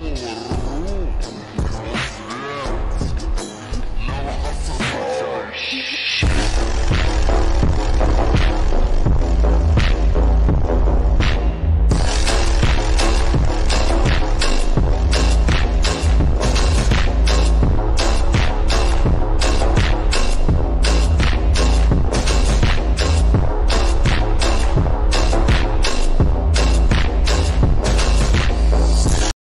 Yeah.